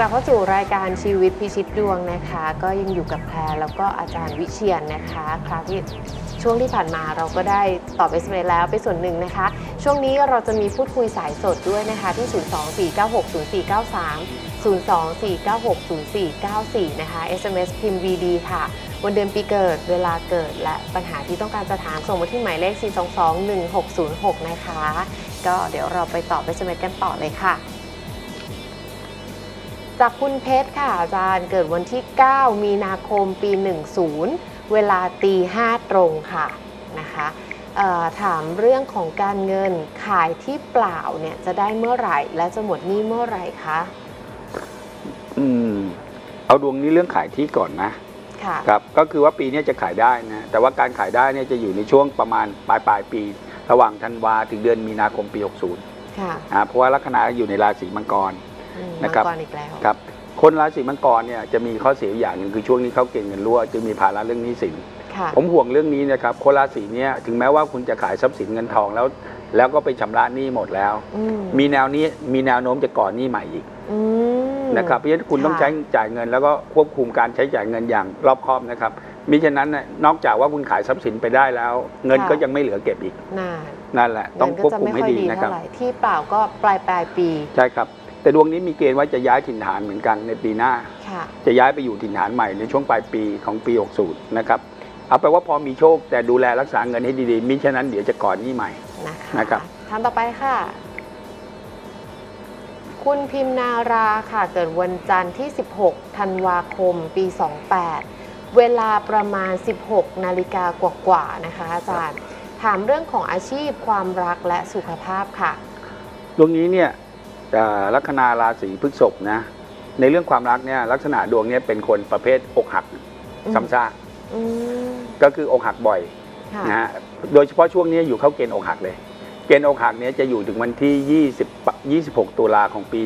กลับเข้าสู่รายการชีวิตพิชิตดวงนะคะ ก็ยังอยู่กับแพรแล้วก็อาจารย์วิเชียนนะคะคราวที่ช่วงที่ผ่านมาเราก็ได้ตอบเอสเมแล้วไปส่วนหนึ่งนะคะ ช่วงนี้เราจะมีพูดคุยสายสดด้วยนะคะที่ 024960493 024960494 นะคะ SMS พิมพ์ VD ค่ะ วันเดือนปีเกิดเวลาเกิดและปัญหาที่ต้องการจะถามส่งมาที่หมายเลข 4221606 นะคะ ก็เดี๋ยวเราไปตอบ SMS กันต่อเลยค่ะ จากคุณเพชรค่ะอาจารย์เกิดวันที่ 9 มีนาคมปี 10 เวลาตี5ตรงค่ะนะคะเอ่อถามเรื่องของการเงินขายที่เปล่าเนี่ยจะได้เมื่อไหร่ และจะหมดหนี้เมื่อไหร่คะอืมเอาดวงนี้เรื่องขายที่ก่อนนะค่ะครับก็คือว่าปีนี้จะขายได้นะแต่ว่าการขายได้เนี่ยจะอยู่ในช่วงประมาณปลายปลายๆปี ระหว่างธันวาถึงเดือนมีนาคมปี 60ค่ะอ่าเพราะว่าลัคนาอยู่ในราศีมังกรอืม นะครับมังกรอีกแล้วครับคนราศีมังกรเนี่ยจะมีข้อเสียอย่างหนึ่งคือช่วงนี้เขาเก่งเงินรั่วจึงมีภาระเรื่องหนี้สินค่ะผมห่วงเรื่องนี้นะครับคนราศีเนี้ถึงแม้ว่าคุณจะขายทรัพย์สินเงินทองแล้ว แล้วก็ไปชำระหนี้หมดแล้วอืมมีแนวนี้มีแนวโน้มจะก่อหนี้ใหม่อีกอืมนะครับเพราะฉะนั้นคุณต้องค่ะใช้จ่ายเงิน แล้วก็ควบคุมการใช้จ่ายเงินอย่างรอบคอบนะครับมิฉะนั้นน่ะนอกจากว่าคุณขายทรัพย์สินไปได้แล้ว เงินก็ยังไม่เหลือเก็บอีกน่านั่นแหละต้องเงินควบก็จะคุมไม่ให้ค่อยดีดีนะครับเท่าไหร่ที่เปล่าก็ปลายปลายปีใช่ครับ แต่ดวงนี้มีเกณฑ์ว่าจะย้ายถิ่นฐานเหมือนกันในปีหน้า ค่ะ จะย้ายไปอยู่ถิ่นฐานใหม่ในช่วงปลายปีของปี 60 นะครับเอาไปนว่าพอมีโชคแต่ดูแลรักษาเงินให้ดีๆมิฉะนั้นเดี๋ยวจะก่อนหนี้ใหม่ นะคะนะครับ ท่านต่อไปค่ะ คุณพิมนาราค่ะ เกิดวันจันทร์ที่ 16 ธันวาคม ปี 28 เวลาประมาณ 16 นาฬิกากว่าๆ นะคะ อาจารย์ ถามเรื่องของอาชีพความรักและสุขภาพค่ะ ดวงนี้เนี่ยเอ่อ ลัคนาราศีพฤษภนะในเรื่องความรักเนี่ยลักษณะดวงเนี่ยเป็นคนประเภทอกหักอืมซ้ำซากอืมก็คืออกหักบ่อยค่ะนะฮะโดยเฉพาะช่วงนี้อยู่เข้าเกณฑ์อกหักเลย เกณฑ์อกหักเนี้ยจะอยู่ถึงวันที่ 20 26 ตุลาของปี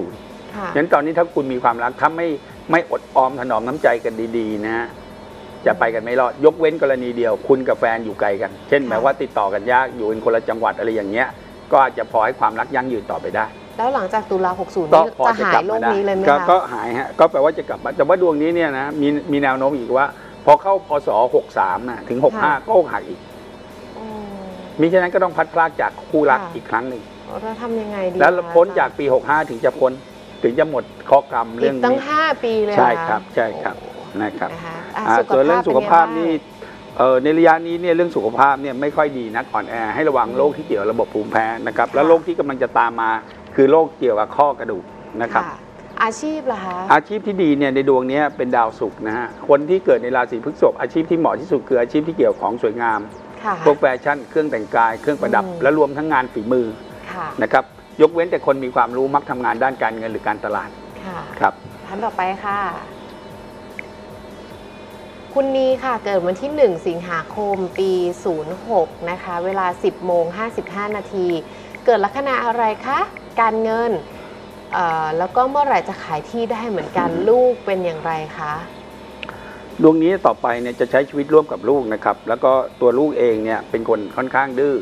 60ค่ะงั้นตอนนี้ถ้าคุณมีความรักถ้าไม่ไม่อดออมถนอมน้ำใจกันดีๆ นะฮะจะไปกันไม่รอดยกเว้นกรณีเดียว คุณกับแฟนอยู่ไกลกัน เช่นค่ะหมายว่าติดต่อกันยากอยู่เป็นคนละจังหวัดอะไรอย่างเงี้ย ก็อาจจะพอให้ความรักยั่งยืนต่อไปได้ แล้วหลังจากตุลา60ก็นี่พอจะจะหากลัยบโรมาคได้นี้เลยไหมก็คะก็หายฮะก็แปลว่าจะกลับมาแต่ว่าดวงนี้เนี่ยนะมีมีแนวโน้มอีกว่า พอเข้าพศ63นะถึง 65 ก็อกหักอีกอืม มิฉะนั้นก็ต้องพัดพลากจากคู่รักค่ะ อีกครั้งหนึ่งเราทำยังไงดีแล้วคะพ้นอรย์จากปี 65 ถึงจะพ้นถึงจะหมดข้อกรรมอีเรื่อกงตั้ง นี้ 5 ปีเลยใช่เหอครับใช่ครับ โอ้โหนะครับ นะคะอะอ่าสุขส่วนเรื่องภาพสุขภาพเป็ไงนี่บ้งเอ่อในระยะนี้เนี่ยเรื่องสุขภาพเนี่ยไม่ค่อยดีนักอ่อนแอให้ระวังโรคที่เกี่ยวกับระบบภูมิแพ้นะครับค่ะแล้วโรคที่กำลังจะตามมา คือโรคเกี่ยวกับข้อกระดูกนะครับค่ะอาชีพล่ะคะ อาชีพที่ดีเนี่ยในดวงเนี้ยเป็นดาวศุกร์นะฮะ คนที่เกิดในราศีพฤษภอาชีพที่เหมาะที่สุดคืออาชีพที่เกี่ยวของสวยงามค่ะพวกแฟชั่น เครื่องแต่งกาย เครื่องประดับอืมและรวมทั้งงานฝีมือค่ะนะครับ ยกเว้นแต่คนมีความรู้มักทำงานด้านการเงินหรือการตลาดค่ะครับท่านต่อไปค่ะ คุณนีค่ะเกิดวันที่ 1 สิงหาคมปี 06 นะคะ เวลา 10โมง55 นาที เกิดลัคนาอะไรคะ การเงินเอ่อแล้วก็เมื่อไหร่จะขายที่ได้เหมือนกันลูกเป็นอย่างไรคะดวงนี้ต่อไปเนี่ยจะใช้ชีวิตร่วมกับลูกนะครับ แล้วก็ตัวลูกเองเนี่ยเป็นคนค่อนข้างดื้อ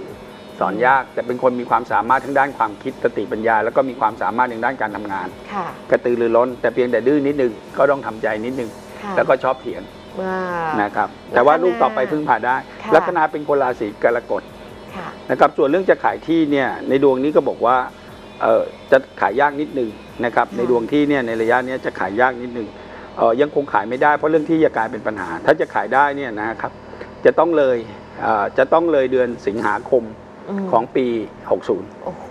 สอนยากแต่เป็นคนมีความสามารถทั้งด้านความคิดสติปัญญา แล้วก็มีความสามารถในด้านการทำงานค่ะกระตือรือร้น แต่เพียงแต่ดื้อนิดนึงก็ต้องทำใจนิดนึงค่ะแล้วก็ชอบเถียงอ่านะครับ แต่ว่าลูกต่อไปพึ่งพาได้ค่ะลัคนาเป็นคนราศีกรกฎค่ะนะครับส่วนเรื่องจะขายที่เนี่ยในดวงนี้ก็บอกว่าเออ จะขายยากนิดนึงนะครับค่ะในดวงที่เนี่ยในระยะเนี้ยจะขายยากนิดนึงเออยังคงขายไม่ได้เพราะเรื่องที่จะกลายเป็นปัญหา ถ้าจะขายได้เนี่ยนะครับจะต้องเลยเอ่อจะต้องเลยเดือนสิงหาคมมของปี 60 โอ้โห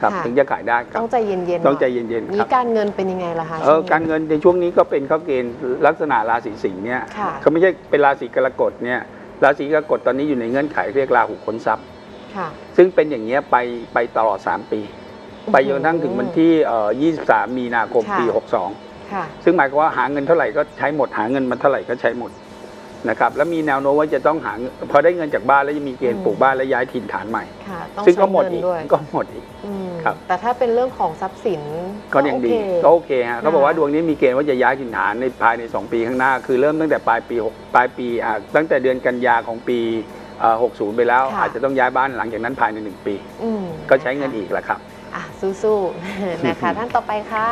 ครับค่ะถึงจะขายได้ครับต้องใจเย็นๆต้องใจหน่เย็นๆคนี่รับการเงินเป็นยังไงล่ะคะเออช่วงนี้การเงินในช่วงนี้ก็เป็นเข้าเกณฑ์ลักษณะราศีสิงห์เนี่ยค่ะเขาไม่ใช่เป็นราศีกรกฎเนี่ยราศีกรกฎตอนนี้อยู่ในเงื่อนไขเรียกราหูค้นทรัพย์ค่ะซึ่งเป็นอย่างเงี้ยไปไปตลอด 3 ปี ไปจนกระทั่งถึงวันที่เอ่อ23 มีนาคมค่ะปีค่ะ62 ซึ่งหมายความว่าหาเงินเท่าไหร่ก็ใช้หมด หาเงินมาเท่าไหร่ก็ใช้หมดนะครับแล้วมีแนวโน้มว่าจะต้องหาเงินพอได้เงินจากบ้านแล้วจะมีเกณอืฑ์มปลูกบ้านและย้ายถิ่นฐานใหม่ค่ะต้องซึ่งใช้ก็หมดเงินอีกด้วยก็หมดอีกอืมครับแต่ถ้าเป็นเรื่องของทรัพย์สินก็ยังดีโอเคก็โอเคฮะเขาบอกว่าค่ะดวงนี้มีเกณฑ์ว่าจะย้ายถิ่นฐานในภายใน 2 ปีข้างหน้า คือเริ่มตั้งแต่ปลายปีหกปลายปีอ่าตั้งแต่เดือนกันยาของปีเอ่อ60 ไปแล้ว อาจจะต้องย้ายบ้านหลังจากนั้นภายใน 1 ปีอืมก็ใช้เงินอีกแหละครับ อะสู้ๆนะคะ ท่านต่อไปค่ะ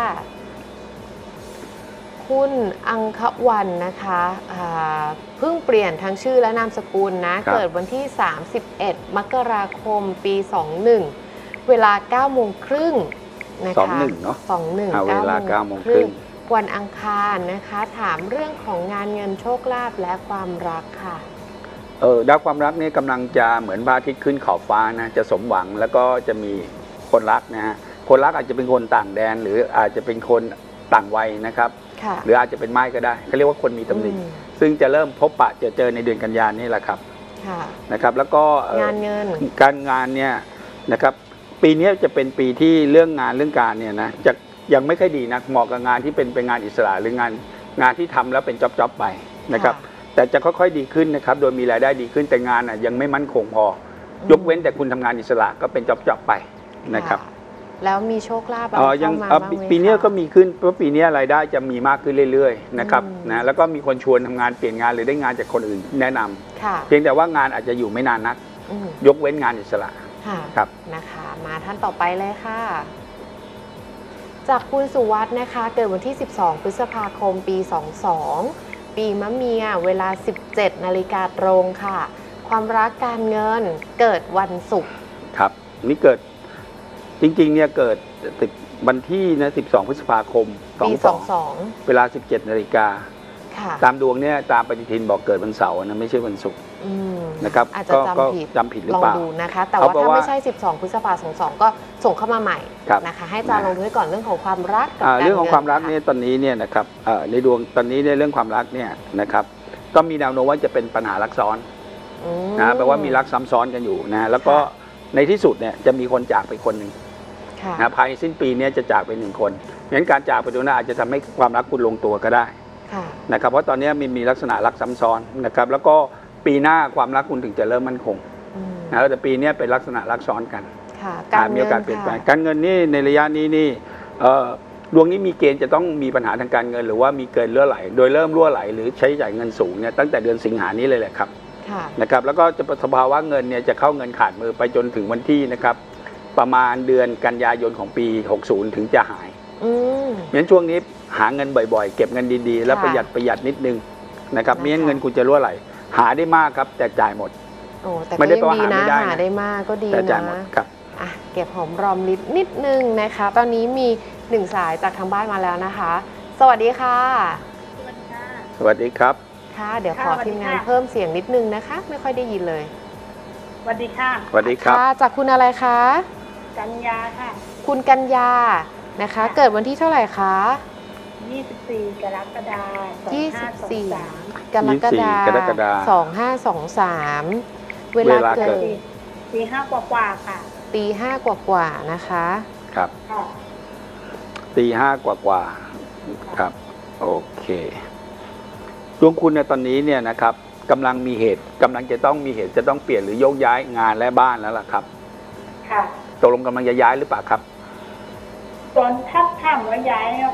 คุณอังควันนะคะอ่าเพิ่งเปลี่ยนทั้งชื่อและนามสกุลนะครับเกิดวันที่ 31 มกราคมปี 21 เวลา9โมงครึ่งนะคะสองหนึ่งเนาะสองหนึ่งเอาเวลาเก้าโมงครึ่งวันอังคารนะคะ ถามเรื่องของงานเงินโชคลาภและความรักค่ะ เออดาวความรักเนี่ยกำลังจะเหมือนพระอาทิตย์ขึ้นขอบฟ้านะ จะสมหวังแล้วก็จะมี คนรักนะฮะคนรักอาจจะเป็นคนต่างแดน หรืออาจจะเป็นคนต่างวัยนะครับค่ะหรืออาจจะเป็นไม้ก็ได้เขาเรียกว่าคนมีตำหนิอืมซึ่งจะเริ่มพบปะเจอเจอในเดือนกันยายนนี่แหละครับค่ะนะครับ แล้วก็เอ่องานเงินการงานเนี่ยนะครับปีนี้จะเป็นปีที่เรื่องงานเรื่องการเนี่ยนะจะยังไม่ค่อยดีนะเหมาะกับงานที่เป็นเป็นงานอิสระหรืองานงานที่ทำแล้วเป็นจ็อบๆไปนะครับแต่จะค่อยๆดีขึ้นนะครับโดยมีรายได้ดีขึ้นแต่งานอะยังไม่มั่นคงพออืมยกเว้นแต่คุณทำงานอิสระก็เป็นจ็อบๆไป นะครับแล้วมีโชคลาภอะไรอ๋อยังเข้ามาเอ่อบ้างปีไหมปีเนี้ยคะ ก็มีขึ้นเพราะปีเนี้ยรายได้จะมีมากขึ้นเรื่อยๆนะครับอืม นะแล้วก็มีคนชวนทำงานเปลี่ยนงานหรือได้งานจากคนอื่นแนะนำค่ะเพียงแต่ว่างานอาจจะอยู่ไม่นานนัก อืมยกเว้นงานอิสระค่ะ ครับ นะคะ มาท่านต่อไปเลยค่ะ จากคุณสุวัสด์นะคะ เกิดวันที่ 12 พฤษภาคม ปี 22 ปีมะเมีย เวลา 17 นาฬิกาตรงค่ะ ความรักการเงินเกิดวันศุกร์ครับนี่เกิด จริงๆเนี่ยเกิดติดวันที่นะ 12 พฤษภาคมปี22เวลา 17 นาฬิกา22ค่ะตามดวงเนี่ยตามปฏิทินบอกเกิดวันเสาร์นะไม่ใช่วันศุกร์ อืมนะครับอาจจะก็ก็จำผิดจำผิดหรือลองเปล่าดูนะคะ แต่เขาว่าบอกถ้าว่าไม่ใช่ 12 พฤษภาคม22 ก็ส่งเข้ามาใหม่ครับนะคะ ให้อาจารย์นะ ลงด้วยก่อนเรื่องของความรักกับอ่าการเรื่องของความรักงิเนี่ยตอนนี้เนี่ยนะครับเอ่อในดวงตอนนี้เนี่ยเรื่องความรักเนี่ยนะครับก็มีแนวโน้มว่าจะเป็นปัญหารักซ้อนอืม นะแปลว่ามีรักซ้ำซ้อนกันอยู่นะแล้วก็ค่ะ ในที่สุดเนี่ยจะมีคนจากไปคนหนึ่งค่ะ นะภายในสิ้นปีเนี้จะจากไปหนึ่งคนงั้นการจากไปตรงนั้นอาจจะทำให้ความรักคุณลงตัวก็ได้ค่ะนะครับเพราะตอนนี้มีมีลักษณะรักซ้ำซ้อนนะครับแล้วก็ปีหน้าความรักคุณถึงจะเริ่มมั่นคงอืมนะแต่ปีนี้เป็นลักษณะรักซ้อนกันค่ะอ่าการมีเงิโอนกาสเปลี่ยนแปลงค่ะการเงินนี่ในระยะนี้นี่เอ่อดวงนี้มีเกณฑ์จะต้องมีปัญหาทางการเงิน หรือว่ามีเกินรั่วไหล โดยเริ่มรั่วไหล หรือใช้จ่ายเงินสูงเนี่ยตั้งแต่เดือนสิงหานี้เลยแหละครับค่ะนะครับแล้วก็จะสภาวะเงินเนี่ยจะเข้าเงินขาดมือไปจนถึงวันที่นะครับ ประมาณเดือนกันยายนของปี 60 ถึงจะหายอืมงั้นช่วงนี้หาเงินบ่อยๆ เก็บเงินดีๆ แล้วค่ะประหยัดประหยัดนิดนึงนะครับนะคะไม่งั้นเงินคุณจะรั่วไหล หาได้มากครับ แต่จ่ายหมดโอ้แต่ไม่ก็ได้ยังแปลว่าดีนะหาไม่ได้นะหาได้มากก็ดีแต่จ่ายหมดนะครับอะเก็บหอมรอมริบนิดนึงนะคะ ตอนนี้มีหนึ่งสายจากทางบ้านมาแล้วนะคะ สวัสดีค่ะ สวัสดีค่ะสวัสดีครับค่ะเดี๋ยวค่ะขอสวัสดีทีมงานค่ะเพิ่มเสียงนิดนึงนะคะ ไม่ค่อยได้ยินเลยสวัสดีค่ะสวัสดีครับค่ะจากคุณอะไรคะ กัญญาค่ะ คุณกัญญานะคะค่ะเกิดวันที่เท่าไหร่คะ 24 กรกฎาคม24กรกฎา24 กรกฎาสองห้าสองสามเวลาเวลาเกิเกิดดตีห้ากว่าๆค่ะ ตีห้ากว่ากว่าๆนะคะ ครับค่ะตีห้ากว่ากว่าๆครับ โอเคดวงคุณในยตอนนี้เนี่ยนะครับกำลังมีเหตุกำลังจะต้องมีเหตุจะต้องเปลี่ยนหรือโยกย้ายงานและบ้านแล้วล่ะครับ ค่ะ ตกลงกำลังจะย้ายหรือเปล่าครับ ตอนถ้าถามว่าย้ายเนี่ย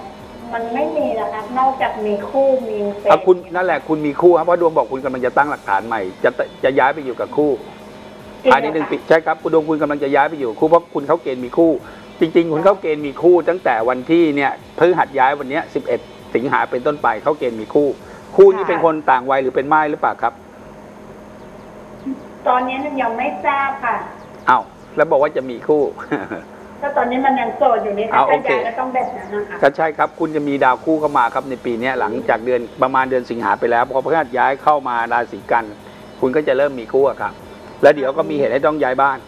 มันไม่มีนะคะนอกจากมีคู่มีแฟนอะคุณนั่นแหละคุณมีคู่ครับเพราะดวงบอกคุณกำลังจะตั้งหลักฐานใหม่จะจะย้ายไปอยู่กับคู่จริงภายในหนึ่งปีเหรอคะใช่ครับคุณดวงคุณกำลังจะย้ายไปอยู่คู่เพราะคุณเข้าเกณฑ์มีคู่ จริง ๆ คุณเข้าเกณฑ์มีคู่ ตั้งแต่วันที่เนี่ยพฤหัสย้ายวันเนี้ย11 สิงหาเป็นต้นไปเข้าเกณฑ์มีคู่ คู่นี้เป็นคนต่างวัยหรือเป็นไม้หรือเปล่าครับ ตอนนี้ยังไม่ทราบค่ะ อ้าว แล้วบอกว่าจะมีคู่ก็ตอนนี้มันยังโสดอยู่นี่เอาถ้าโอเคย้ายก็ต้องแบบนั้นนะคะก็ใช่ครับ คุณจะมีดาวคู่เข้ามาครับในปีเนี้ยหลังจากเดือนประมาณเดือนสิงหาไปแล้วพอพฤหัสย้ายเข้ามาราศีกัน คุณก็จะเริ่มมีคู่อะครับ แล้วเดี๋ยวก็มีเหตุให้ต้องย้ายบ้าน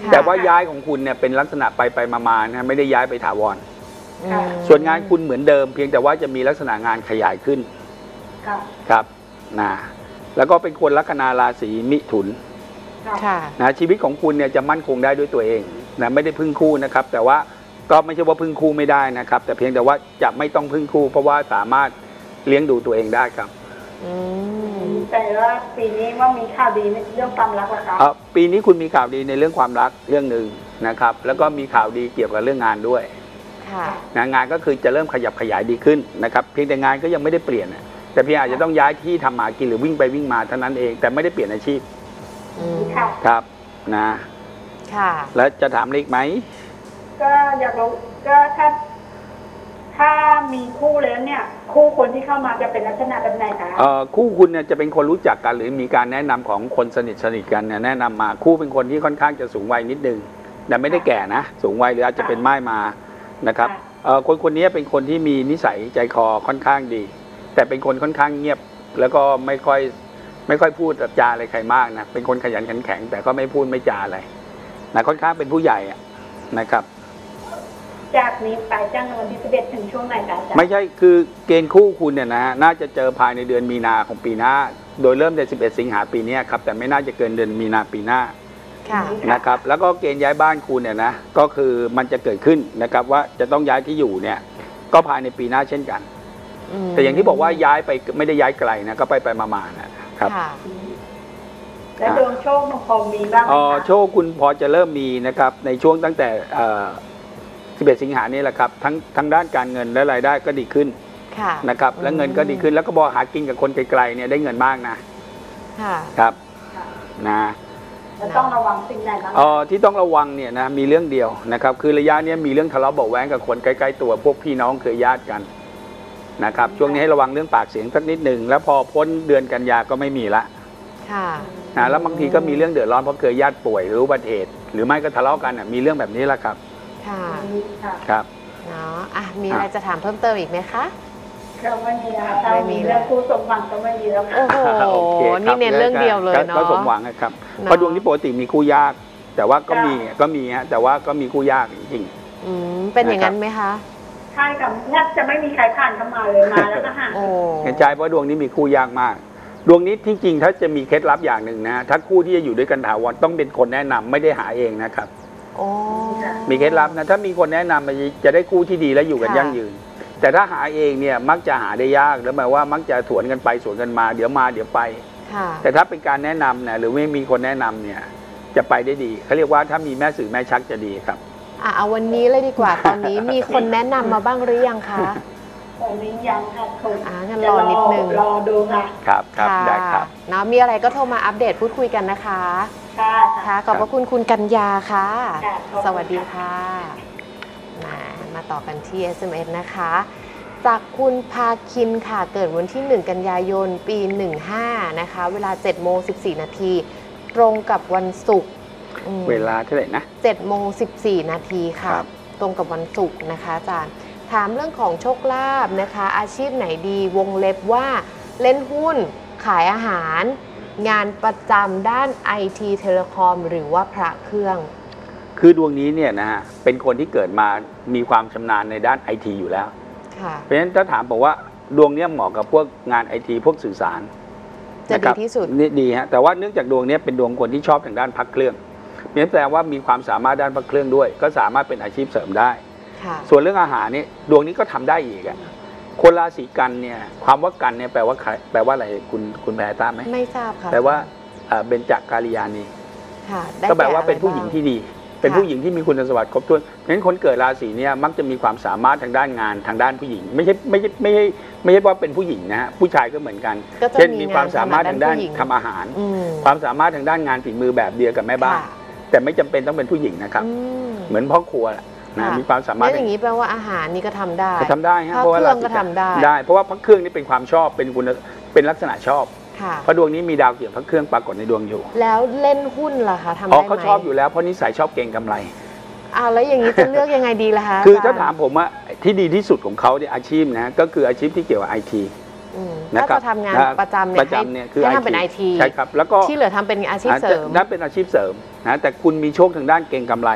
ค่ะแต่ว่าย้ายของคุณเนี่ยเป็นลักษณะไปไปมามานะไม่ได้ย้ายไปถาวรอืมส่วนงานคุณเหมือนเดิม เพียงแต่ว่าจะมีลักษณะงานขยายขึ้นค่ะครับนะแล้วก็เป็นคนลัคนาราศีมิถุนค่ะค่ะ นะชีวิตของคุณเนี่ยจะมั่นคงได้ด้วยตัวเองนะไม่ได้พึ่งคู่นะครับ แต่ว่าก็ไม่ใช่ว่าพึ่งคู่ไม่ได้นะครับ แต่เพียงแต่ว่าจะไม่ต้องพึ่งคู่ เพราะว่าสามารถเลี้ยงดูตัวเองได้ครับอืมแต่ว่าปีนี้ว่ามีข่าวดีเรื่องความรักนะคะเอ่อปีนี้คุณมีข่าวดีในเรื่องความรักเรื่องหนึ่งนะครับ แล้วก็มีข่าวดีเกี่ยวกับเรื่องงานด้วยค่ะนะงานก็คือจะเริ่มขยับขยายดีขึ้นนะครับ เพียงแต่งานก็ยังไม่ได้เปลี่ยนนะแต่เพียงอาจจะต้องย้ายที่ทำหมากินหรือวิ่งไปวิ่งมาเท่านั้นเอง แต่ไม่ได้เปลี่ยนอาชีพ อืมค่ะ ครับนะ ค่ะ แล้วจะถามอะไรอีกไหม ก็อยากรู้ก็ถ้า ถ้ามีคู่แล้วเนี่ย คู่คนที่เข้ามาจะเป็นลักษณะแบบไหนคะ เอ่อคู่คุณเนี่ยจะเป็นคนรู้จักกันหรือมีการแนะนำของคนสนิทสนิทกันเนี่ยแนะนำมาคู่เป็นคนที่ค่อนข้างจะสูงวัยนิดนึงแต่ไม่ได้แก่นะ สูงวัยหรืออาจจะเป็นไม้มานะครับเอ่อคนคนนี้เป็นคนที่มีนิสัยใจคอค่อนข้างดี แต่เป็นคนค่อนข้างเงียบ แล้วก็ไม่ค่อย ไม่ค่อยพูดจาอะไรใครมากนะเป็นคนขยันขันแข็ง แต่ก็ไม่พูดไม่จาอะไรนะค่อนข้างเป็นผู้ใหญ่อะนะครับ จากนี้ไปจ้างวันที่สิบเอ็ดถึงช่วงไหนคะอาจารย์ไม่ใช่คือเกณฑ์คู่คุณเนี่ยนะฮะน่าจะเจอภายในเดือนมีนาของปีหน้า โดยเริ่มใน11สิงหาปีเนี้ยครับแต่ไม่น่าจะเกินเดือนมีนาปีหน้า ค่ะ นะครับแล้วก็เกณฑ์ย้ายบ้านคุณเนี่ยนะก็คือมันจะเกิดขึ้นนะครับว่าจะต้องย้ายที่อยู่เนี่ยก็ภายในปีหน้าเช่นกันมแต่อย่างที่บอกว่าย้ายไปไม่ได้ย้ายไกลนะก็ไปไปมาๆนะ ครับค่ะแล้วดวงโชคมันพอมีบ้างไหมเอ่อคะโชคคุณพอจะเริ่มมีนะครับในช่วงตั้งแต่เอ่อ11 สิงหานี่แหละครับทั้งทั้งด้านการเงินและรายได้ก็ดีขึ้นค่ะนะครับและเงินก็ดีขึ้นแล้วก็บอกหากินกับคนไกลๆเนี่ยได้เงินมากนะค่ะ ครับค่ะนะ แล้วต้องระวังสิ่งไหนบ้างเอ่อที่ต้องระวังเนี่ยนะมีเรื่องเดียวนะครับคือระยะเนี้ยมีเรื่องทะเลาะเบาะแว้งกับคนใกล้ๆตัวพวกพี่น้องเคยญาติกัน นะครับช่วงนี้ให้ระวังเรื่องปากเสียงสักนิดหนึ่งแล้วพอพ้นเดือนกันยาก็ไม่มีละค่ะนะแล้วบางทีก็มีเรื่องเดือดร้อนเพราะเคยญาติป่วยหรืออุบัติเหตุหรือไม่ก็ทะเลาะกันน่ะมีเรื่องแบบนี้แหละครับค่ะค่ะครับเนาะอะมีอะไรจะถามเพิ่มเติมอีกไหมคะเราไม่มีนะคะถ้าไม่มีมีแล้วเรื่องคู่สมหวังก็ไม่มีแล้วค่ะโอ้โหโอเคครับนี่เน้นเรื่องเดียวเลยก็เนาะก็สมหวังนะครับเนอะเพราะดวงนี้ปกติมีคู่ยาก แต่ว่าก็มีก็มีฮะแต่ว่าก็มีคู่ยากจริงอืมเป็นอย่างนั้นไหมคะ ใช่ค่ะแทบจะไม่มีใครผ่านเข้ามาเลยมาแล้วก็ห่างโอ้ๆเห็นใจเพราะดวงนี้มีคู่ยากมาก ดวงนี้ที่จริงถ้าจะมีเคล็ดลับอย่างหนึ่งนะถ้าคู่ที่จะอยู่ด้วยกันถาวรต้องเป็นคนแนะนำไม่ได้หาเองนะครับ โอ้ มีเคล็ดลับนะถ้ามีคนแนะนำมันจะได้คู่ที่ดีและอยู่กันค่ะ ยั่งยืน แต่ถ้าหาเองเนี่ยมักจะหาได้ยากแล้วหมายว่ามักจะสวนกันไปสวนกันมาเดี๋ยวมาเดี๋ยวไป ค่ะ แต่ถ้าเป็นการแนะนำเนี่ยหรือไม่มีคนแนะนำเนี่ยจะไปได้ดีเขาเรียกว่าถ้ามีแม่สื่อแม่ชักจะดีครับ อะเอาวันนี้เลยดีกว่าตอนนี้มีคนแนะนำมาบ้างหรือยังคะ ตอนนี้ยังค่ะคงอ่างั้นรอนิดนึงรอดูค่ะ ครับครับค่ะได้ครับ เนาะมีอะไรก็โทรมาอัปเดตพูดคุยกันนะคะ ค่ะค่ะ ขอบพระคุณคุณกัญญาค่ะ ค่ะขอบคุณสวัสดีค่ะมามาต่อกันที่ SMS นะคะ จากคุณพาคินค่ะ เกิดวันที่ 1 กันยายน ปี 15 นะคะ เวลา7โมง14 นาที ตรงกับวันศุกร์อืม เวลาเท่าไหร่นะ7โมง14นาทีค่ะ ครับ ตรงกับวันศุกร์นะคะอาจารย์ ถามเรื่องของโชคลาภนะคะ อาชีพไหนดีวงเล็บว่าเล่นหุ้น ขายอาหาร งานประจำด้าน IT เทเลคอม หรือว่าพระเครื่อง คือดวงนี้เนี่ยนะฮะเป็นคนที่เกิดมามีความชำนาญในด้านไอทีอยู่แล้ว ค่ะ เพราะฉะนั้นถ้าถามบอกว่าดวงเนี้ยเหมาะกับพวกงานไอทีพวกสื่อสารจะนคดีรับที่สุด นี่ดีฮะแต่ว่าเนื่องจากดวงเนี้ยเป็นดวงคนที่ชอบทางด้านพักเครื่อง เพราะฉะนั้นแปลว่ามีความสามารถด้านพักเครื่องด้วย ก็สามารถเป็นอาชีพเสริมได้ค่ะส่วนเรื่องอาหารนี่ดวงนี้ก็ทำได้อีกอะคนราศีกันเนี่ยความว่ากันเนี่ยแปลว่าใครแปลว่าอะไรคุณคุณแพรทราบไหมไม่ทราบค่ะแปลว่าเอ่อเบญจการิยานีค่ะได้ก็แปลว่าก่เป็นผู้หญิงอะไรบ้ที่ดี เป็นค่ะผู้หญิงที่มีคุณสมบัติครบถ้วนเพราะฉะนั้นคนเกิดราศีเนี่ยมักจะมีความสามารถทางด้านงานทางด้านผู้หญิง ไม่ใช่ไม่ใช่ไม่ใช่ไม่ใช่ว่าเป็นผู้หญิงนะฮะผู้ชายก็เหมือนกันก็จะเช่นมีมีความสามารถทางด้านผู้หญิงทำอาหารอืมความสามารถทางด้านงานฝีมือแบบเดียวกับแม่บ้านค่ะ แต่ไม่จำเป็นต้องเป็นผู้หญิงนะครับ อืม เหมือนพ่อครัวแหละนะค่ะ มีความสามารถแล้วอย่างนี้แปลว่าอาหารนี่ก็ทำได้ก็ทำได้ฮะพระเพราะว่าเครื่องก็ราศีนทำได้ได้ เพราะว่าพระเครื่องนี่เป็นความชอบเป็นคุณเป็นลักษณะชอบ ค่ะ เพราะดวงนี้มีดาวเกี่ยวพระเครื่องปรากฏในดวงอยู่แล้วเล่นหุ้นล่ะคะทำอ๋ได้อไหมเขาชอบอยู่แล้วเพราะนิสัยชอบเก็งกำไร อ่าแล้วอย่างนี้จะเลือกยังไงดีล่ะคะคือจรย์ถ้าถามผมว่าที่ดีที่สุดของเขาเนี่ยอาชีพนะก็คืออาชีพที่เกี่ยวกับไอทีอืม นะครัถ้าบจะทำงานนะประจำปเนี่ยระจำเนี่ยคือให้ทำเป็นไอทีใช่ครับแล้วก็ ที่เหลือทำเป็นอาชีพเสริม นั่นเป็นอาชีพเสริมนะแต่คุณมีโชคทางด้านเก็งกำไร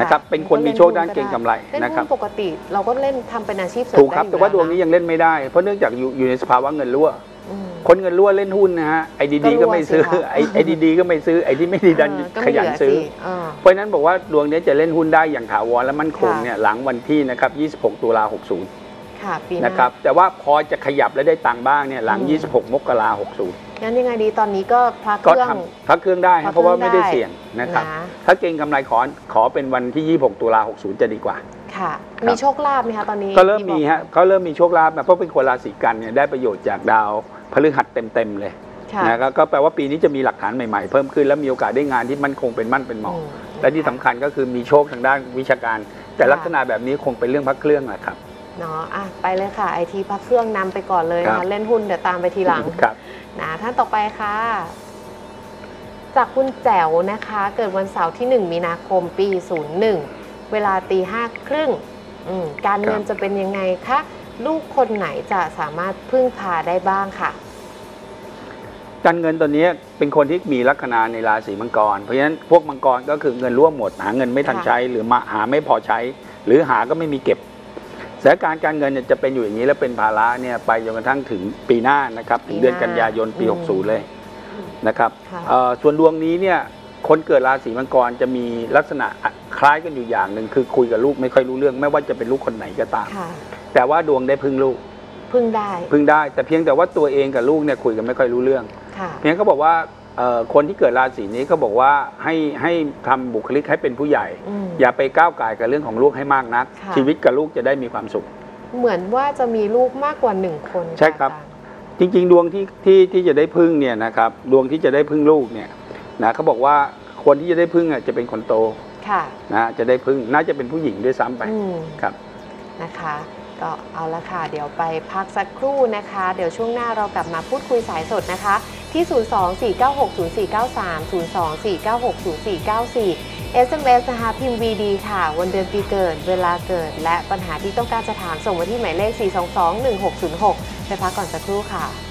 นะครับเป็นคนมีโชคด้านเก็งกำไรเล่นนะครัหุ้บนปกติเราก็เล่นทำเป็นอาชีพเสริมถูกครับไอยู่แต่ว่าดวงล้นี้ยังเล่นไม่ได้เพราะเนื่องจากอยู่อยู่ในสภาวะเงินรั่ว อืม คนเงินรั่วเล่นหุ้นนะฮะไอ้ดีๆก็รั่ก็วไม่ซื้อสิคะไอ้ไอ้ดีๆก็ไม่ซื้อไอ้ที่ไม่ดีดันเออก็ขไม่เหยันลือซื้อ สิเออ เพราะฉะนั้นบอกว่าดวงนี้จะเล่นหุ้นได้อย่างถาวรและมั่นคงค่ะ เนี่ยหลังวันที่นะครับ 26 ตุลา60 ค่ะปีหนะน้าครับแต่ว่าพอจะขยับและได้ตังค์บ้างเนี่ยหลังอืม26 มกรา60งั้นยังไงดีตอนนี้ก็พระเคก็รื่อง ทำพักเครื่องได้พัฮะกเพราะว่าเครื่องไม่ได้ได้เสี่ยงนะครับ นะ ถ้าเก่งกำไรขอขอเป็นวันที่ 26 ตุลา60 จะดีกว่า ค่ะ ครับ มีโชคลาภไหมคะตอนนี้ก็เริ่มมีที่บอกฮะเขาเริ่มมีโชคลาภนะเพราะเป็นคนราศีกันเนี่ยได้ประโยชน์จากดาวพฤหัสเต็มๆเลยค่ะนะก็ก็แปลว่าปีนี้จะมีหลักฐานใหม่ๆ เพิ่มขึ้นและมีโอกาสได้งานที่มั่นคงเป็นมั่นเป็นเหมาะอืมและที่สำคัญก็คือมีโชคทางด้านวิชาการ แต่ค่ะลักษณะแบบนี้คงเป็นเรื่องพักเครื่องแหละครับอ เนาะอะไปเลยค่ะไอทีพักเครื่องนำไปก่อนเลยครันะบเล่นหุ้นเดี๋ยวตามไปทีหลังครับ นะท่านต่อไปค่ะ จากคุณแจ๋วนะคะ เกิดวันเสาร์ที่ 1 มีนาคมปี 01 เวลาตีห้าครึ่งอืมการเงินครับ จะเป็นยังไงคะ ลูกคนไหนจะสามารถพึ่งพาได้บ้างค่ะการเงินตัวนี้เป็นคนที่มีลัคนาในราศีมังกร เพราะฉะนั้นพวกมังกรก็คือเงินร่วมหมด หาเงินไม่ทันค่ะใช้ หรือมาหาไม่พอใช้ หรือหาก็ไม่มีเก็บ สถานการณ์การเงินเนี่ยจะเป็นอยู่อย่างนี้แล้วเป็นภาระเนี่ยไปจนกระทั่งถึงปีหน้านะครับถึงเดือนกันยายนปี 60 เลยนะครับค่ะเอ่อส่วนดวงนี้เนี่ยคนเกิดราศีมังกรจะมีลักษณะคล้ายกันอยู่อย่างหนึ่งคือคุยกับลูกไม่ค่อยรู้เรื่อง ไม่ว่าจะเป็นลูกคนไหนก็ตามค่ะแต่ว่าดวงได้พึ่งลูกพึ่งได้พึ่งได้ แต่เพียงแต่ว่าตัวเองกับลูกเนี่ยคุยกันไม่ค่อยรู้เรื่องค่ะเพียงเขาบอกว่าเอ่อ คนที่เกิดราศีนี้เขาบอกว่าให้ให้ทำบุคลิกให้เป็นผู้ใหญ่อืมอย่าไปก้าวไก่ายกับเรื่องของลูกให้มากนักค่ะชีวิตกับลูกจะได้มีความสุข เหมือนว่าจะมีลูกมากกว่าหนึ่งคน ใช่ครับอาจาย์จริง ๆ ดวงที่ที่ที่จะได้พึ่งเนี่ยนะครับดวงที่จะได้พึ่งลูกเนี่ยนะเขาบอกว่าคนที่จะได้พึ่งอะจะเป็นคนโตค่ะนะจะได้พึ่งน่าจะเป็นผู้หญิงด้วยซ้ำไปอืมครับนะคะก็เอาละค่ะ เดี๋ยวไปพักสักครู่นะคะ เดี๋ยวช่วงหน้าเรากลับมาพูดคุยสายสดนะคะ ที่ 024960493 024960494 SMS นะคะ พิมพ์ VD ค่ะ วันเดือนปีเกิด เวลาเกิด และปัญหาที่ต้องการจะถามส่งมาที่หมายเลข 4221606 ไปพักก่อนสักครู่ค่ะ